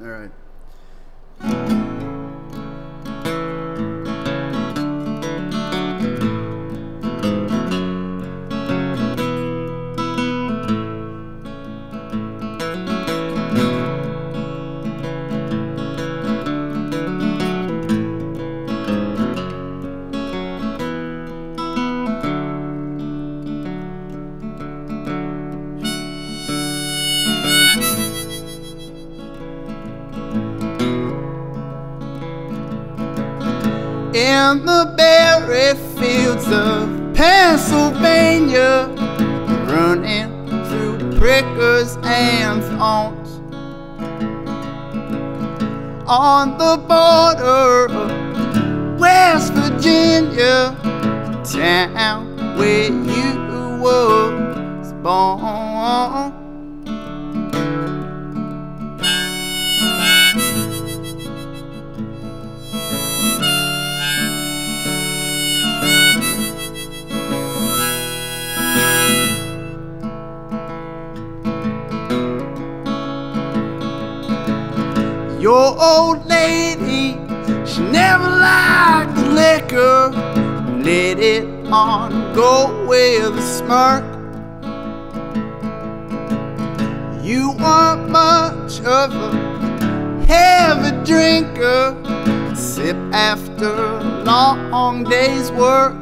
All right. In the berry fields of Pennsylvania, running through prickers and thorns. On the border of West Virginia, town where you was born. Your old lady, she never liked the liquor. Let it on go with a smirk. You weren't much of a heavy drinker. Sip after a long day's work.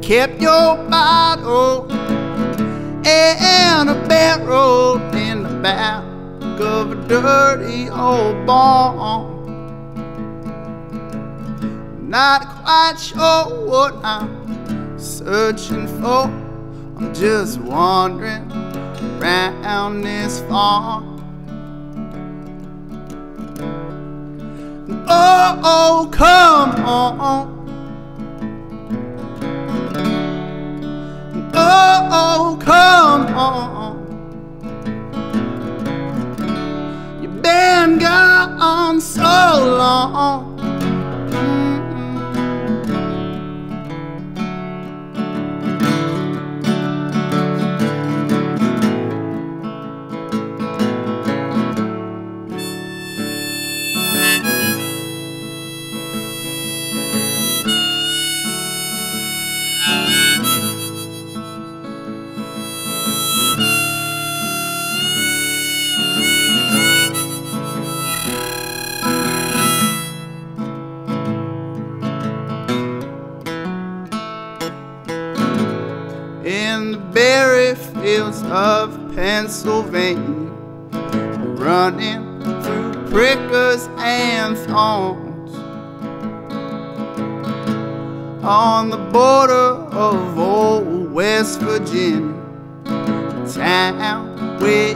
Kept your bottle and a barrel in the back of a dirty old barn. Not quite sure what I'm searching for. I'm just wandering around this farm. Oh, oh, come on. So long. In the berry fields of Pennsylvania, running through prickers and thorns. On the border of old West Virginia, town where